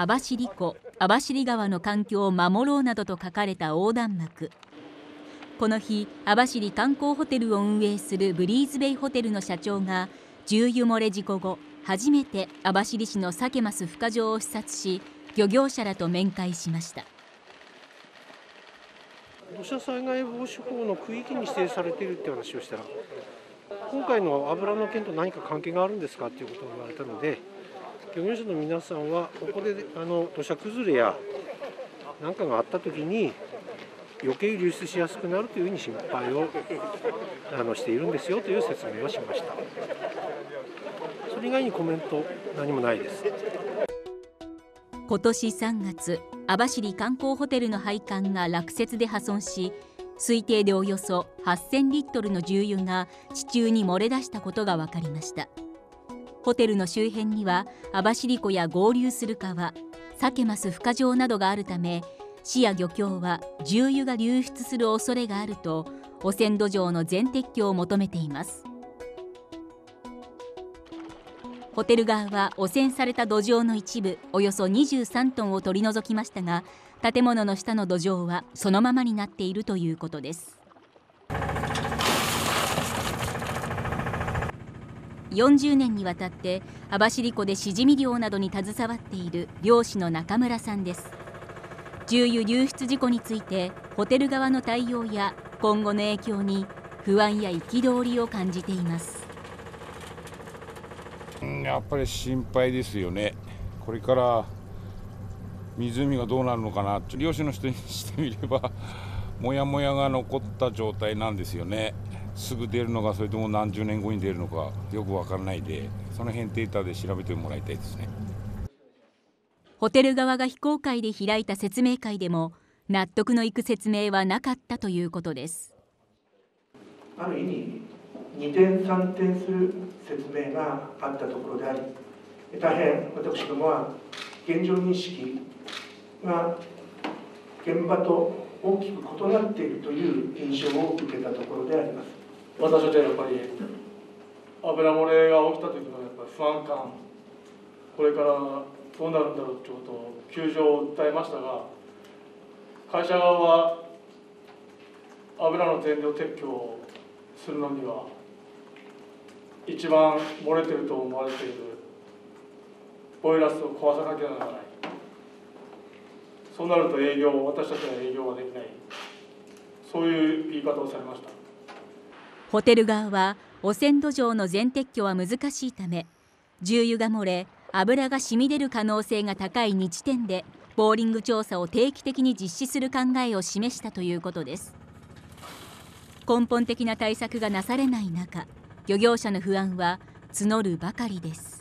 網走湖網走川の環境を守ろうなどと書かれた横断幕。この日網走観光ホテルを運営するブリーズベイホテルの社長が重油漏れ事故後初めて網走市のサケマス孵化場を視察し漁業者らと面会しました。土砂災害防止法の区域に指定されているって話をしたら今回の油の件と何か関係があるんですかっていうことを言われたので漁業者の皆さんはここであの土砂崩れや何かがあった時に余計流出しやすくなるというふうに心配をあのしているんですよという説明をしました。それ以外にコメント何もないです。今年3月網走観光ホテルの配管が落雪で破損し推定でおよそ8000リットルの重油が地中に漏れ出したことが分かりました。ホテルの周辺には網走湖や合流する川サケマス孵化場などがあるため市や漁協は重油が流出する恐れがあると汚染土壌の全撤去を求めています。ホテル側は汚染された土壌の一部およそ23トンを取り除きましたが建物の下の土壌はそのままになっているということです。40年にわたって網走湖でシジミ漁などに携わっている漁師の中村さんです。重油流出事故についてホテル側の対応や今後の影響に不安や憤りを感じています。やっぱり心配ですよね。これから湖がどうなるのかな。漁師の人にしてみればもやもやが残った状態なんですよね。すぐ出るのかそれとも何十年後に出るのかよく分からないでその辺データで調べてもらいたいですね。ホテル側が非公開で開いた説明会でも納得のいく説明はなかったということです。ある意味二点三点する説明があったところであり大変私どもは現状認識が現場と大きく異なっているという印象を受けたところであります私たちはやっぱり油漏れが起きた時のやっぱり不安感これからどうなるんだろうということを窮状を訴えましたが会社側は油の全量撤去をするのには一番漏れてると思われているボイラスを壊さなきゃならない。そうなると営業私たちは営業はできない。そういう言い方をされました。ホテル側は汚染土壌の全撤去は難しいため重油が漏れ油が染み出る可能性が高い2地点でボーリング調査を定期的に実施する考えを示したということです。根本的な対策がなされない中漁業者の不安は募るばかりです。